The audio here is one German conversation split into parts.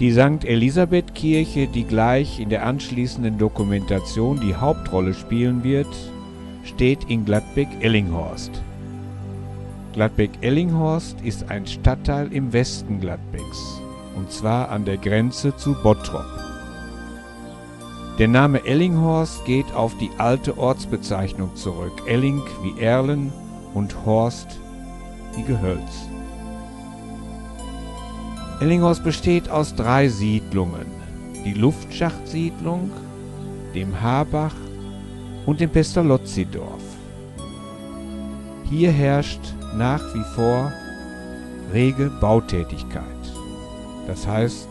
Die St. Elisabeth-Kirche, die gleich in der anschließenden Dokumentation die Hauptrolle spielen wird, steht in Gladbeck-Ellinghorst. Gladbeck-Ellinghorst ist ein Stadtteil im Westen Gladbecks, und zwar an der Grenze zu Bottrop. Der Name Ellinghorst geht auf die alte Ortsbezeichnung zurück, Elling wie Erlen und Horst wie Gehölz. Ellinghorst besteht aus drei Siedlungen, die Luftschachtsiedlung, dem Habach und dem Pestalozzi-Dorf. Hier herrscht nach wie vor rege Bautätigkeit. Das heißt,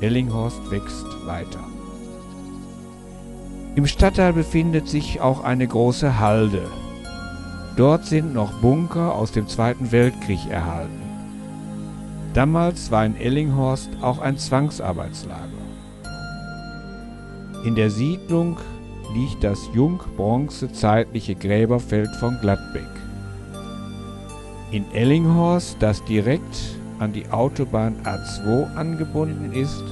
Ellinghorst wächst weiter. Im Stadtteil befindet sich auch eine große Halde. Dort sind noch Bunker aus dem Zweiten Weltkrieg erhalten. Damals war in Ellinghorst auch ein Zwangsarbeitslager. In der Siedlung liegt das jung-bronzezeitliche Gräberfeld von Gladbeck. In Ellinghorst, das direkt an die Autobahn A2 angebunden ist,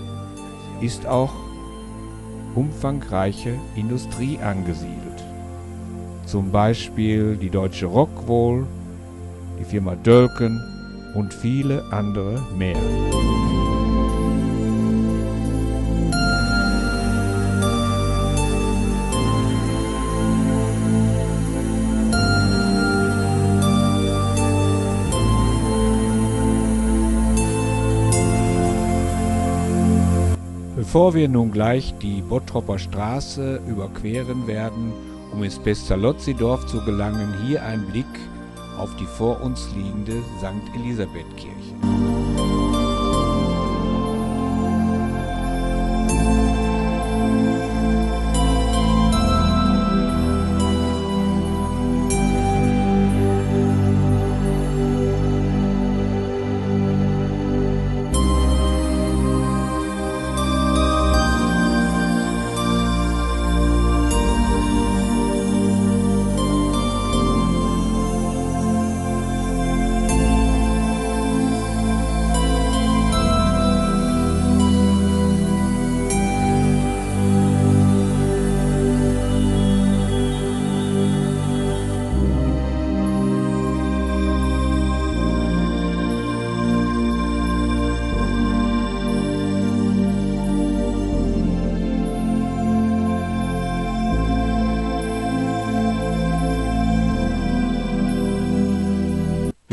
ist auch umfangreiche Industrie angesiedelt. Zum Beispiel die Deutsche Rockwool, die Firma Dölken und viele andere mehr. Bevor wir nun gleich die Bottropper Straße überqueren werden, um ins Pestalozzi-Dorf zu gelangen, hier ein Blick auf die vor uns liegende St.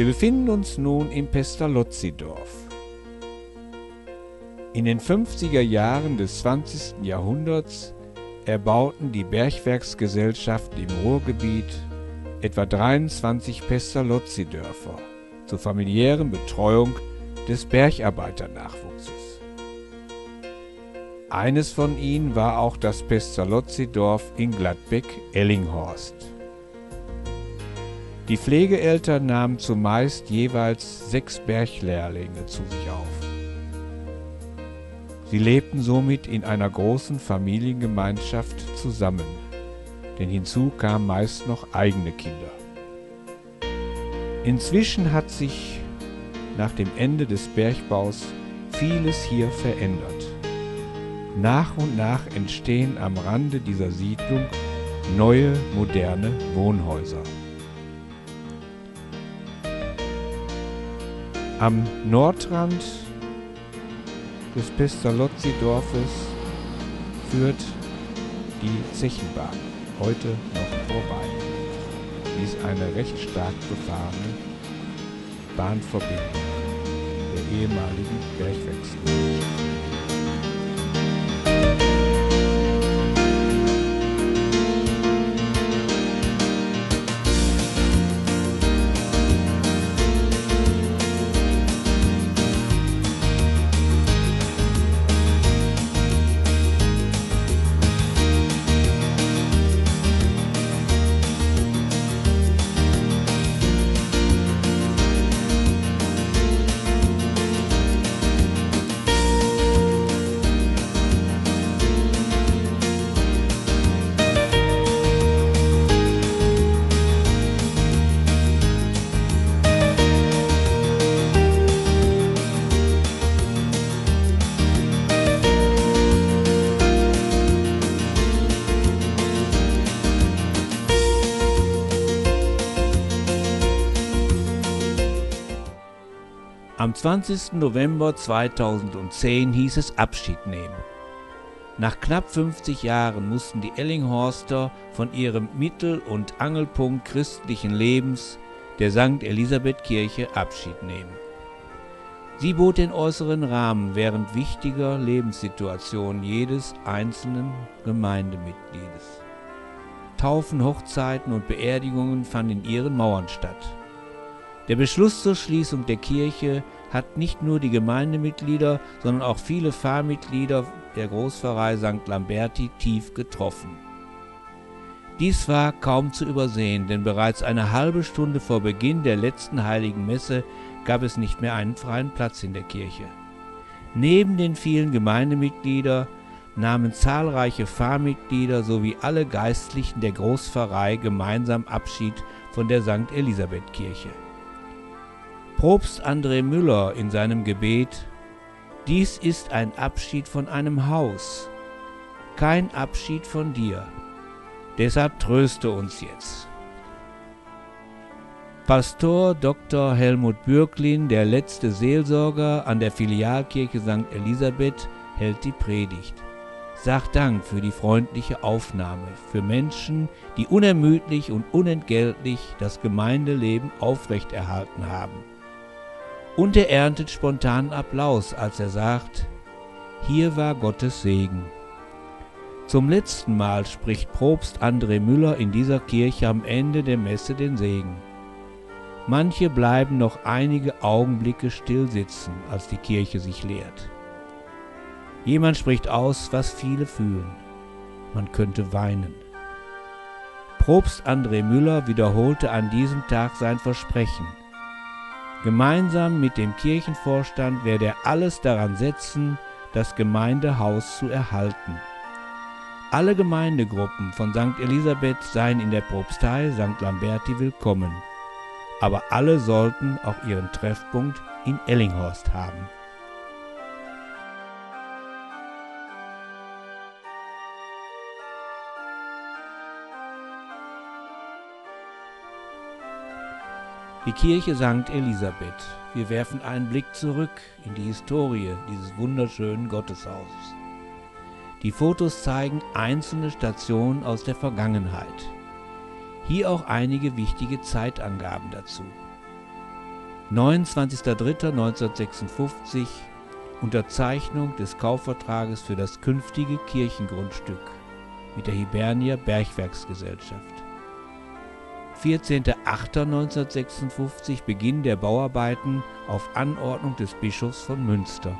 Wir befinden uns nun im Pestalozzi-Dorf. In den 50er Jahren des 20. Jahrhunderts erbauten die Bergwerksgesellschaften im Ruhrgebiet etwa 23 Pestalozzi-Dörfer zur familiären Betreuung des Bergarbeiternachwuchses. Eines von ihnen war auch das Pestalozzi-Dorf in Gladbeck-Ellinghorst. Die Pflegeeltern nahmen zumeist jeweils sechs Berglehrlinge zu sich auf. Sie lebten somit in einer großen Familiengemeinschaft zusammen, denn hinzu kamen meist noch eigene Kinder. Inzwischen hat sich nach dem Ende des Bergbaus vieles hier verändert. Nach und nach entstehen am Rande dieser Siedlung neue moderne Wohnhäuser. Am Nordrand des Pestalozzi-Dorfes führt die Zechenbahn heute noch vorbei. Sie ist eine recht stark befahrene Bahnverbindung der ehemaligen Bergwerksgesellschaft. Am 20. November 2010 hieß es Abschied nehmen. Nach knapp 50 Jahren mussten die Ellinghorster von ihrem Mittel- und Angelpunkt christlichen Lebens, der St. Elisabeth Kirche, Abschied nehmen. Sie bot den äußeren Rahmen während wichtiger Lebenssituationen jedes einzelnen Gemeindemitgliedes. Taufen, Hochzeiten und Beerdigungen fanden in ihren Mauern statt. Der Beschluss zur Schließung der Kirche hat nicht nur die Gemeindemitglieder, sondern auch viele Pfarrmitglieder der Großpfarrei St. Lamberti tief getroffen. Dies war kaum zu übersehen, denn bereits eine halbe Stunde vor Beginn der letzten heiligen Messe gab es nicht mehr einen freien Platz in der Kirche. Neben den vielen Gemeindemitgliedern nahmen zahlreiche Pfarrmitglieder sowie alle Geistlichen der Großpfarrei gemeinsam Abschied von der St. Elisabeth Kirche. Propst André Müller in seinem Gebet Dies ist ein Abschied von einem Haus, kein Abschied von dir. Deshalb tröste uns jetzt. Pastor Dr. Helmut Bürklin, der letzte Seelsorger an der Filialkirche St. Elisabeth, hält die Predigt. Sagt Dank für die freundliche Aufnahme, für Menschen, die unermüdlich und unentgeltlich das Gemeindeleben aufrechterhalten haben. Und er erntet spontanen Applaus, als er sagt, hier war Gottes Segen. Zum letzten Mal spricht Propst André Müller in dieser Kirche am Ende der Messe den Segen. Manche bleiben noch einige Augenblicke still sitzen, als die Kirche sich leert. Jemand spricht aus, was viele fühlen. Man könnte weinen. Propst André Müller wiederholte an diesem Tag sein Versprechen. Gemeinsam mit dem Kirchenvorstand werde er alles daran setzen, das Gemeindehaus zu erhalten. Alle Gemeindegruppen von St. Elisabeth seien in der Propstei St. Lamberti willkommen aber alle sollten auch ihren Treffpunkt in Ellinghorst haben. Die Kirche St. Elisabeth. Wir werfen einen Blick zurück in die Historie dieses wunderschönen Gotteshauses. Die Fotos zeigen einzelne Stationen aus der Vergangenheit. Hier auch einige wichtige Zeitangaben dazu. 29.03.1956 Unterzeichnung des Kaufvertrages für das künftige Kirchengrundstück mit der Hibernia Bergwerksgesellschaft. 14.08.1956 Beginn der Bauarbeiten auf Anordnung des Bischofs von Münster.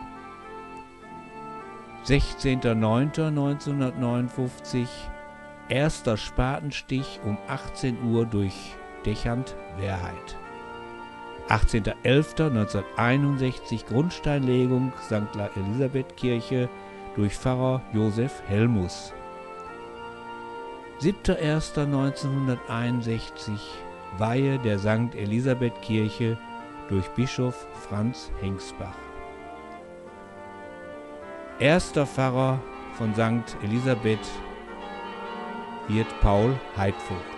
16.09.1959 Erster Spatenstich um 18 Uhr durch Dechant Wehrheit. 18.11.1961 Grundsteinlegung St. Elisabeth Kirche durch Pfarrer Josef Helmus. 7.1.1961 Weihe der St. Elisabeth Kirche durch Bischof Franz Hengsbach. Erster Pfarrer von St. Elisabeth wird Paul Heidvogt.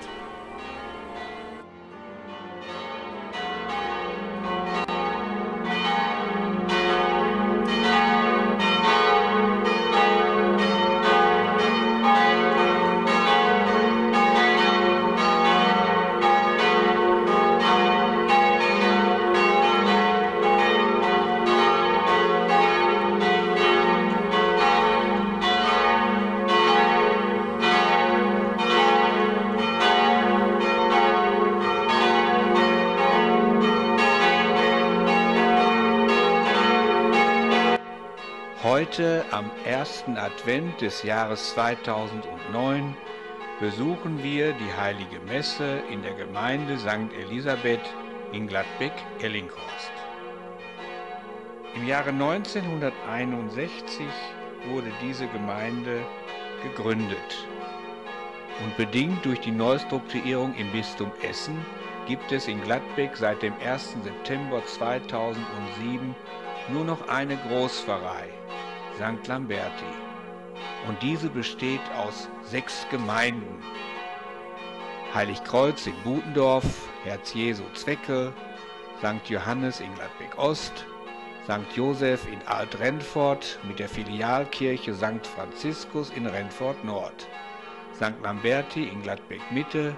Heute am ersten Advent des Jahres 2009 besuchen wir die Heilige Messe in der Gemeinde St. Elisabeth in Gladbeck-Ellinghorst. Im Jahre 1961 wurde diese Gemeinde gegründet und bedingt durch die Neustrukturierung im Bistum Essen gibt es in Gladbeck seit dem 1. September 2007 nur noch eine Großpfarrei St. Lamberti. Und diese besteht aus sechs Gemeinden. Heiligkreuz in Butendorf, Herz Jesu Zwecke, St. Johannes in Gladbeck Ost, St. Joseph in Alt-Rentfort mit der Filialkirche St. Franziskus in Rentfort Nord, St. Lamberti in Gladbeck Mitte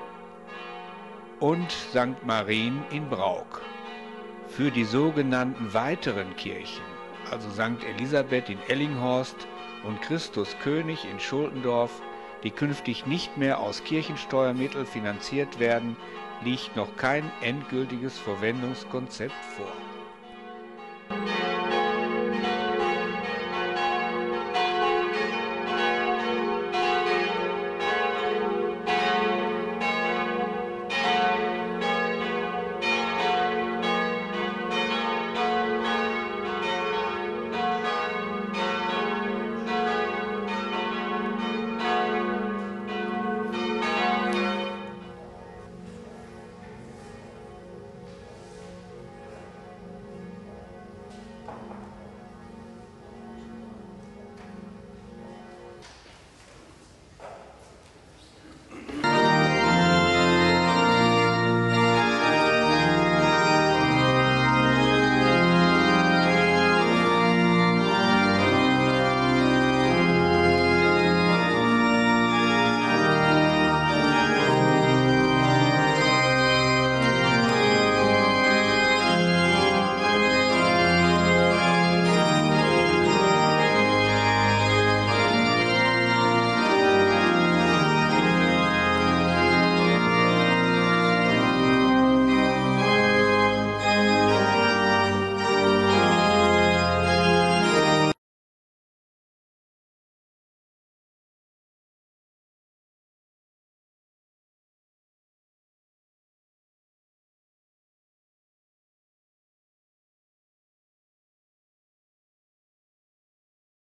und St. Marien in Brauk. Für die sogenannten weiteren Kirchen, also St. Elisabeth in Ellinghorst und Christus König in Schuldendorf, die künftig nicht mehr aus Kirchensteuermitteln finanziert werden, liegt noch kein endgültiges Verwendungskonzept vor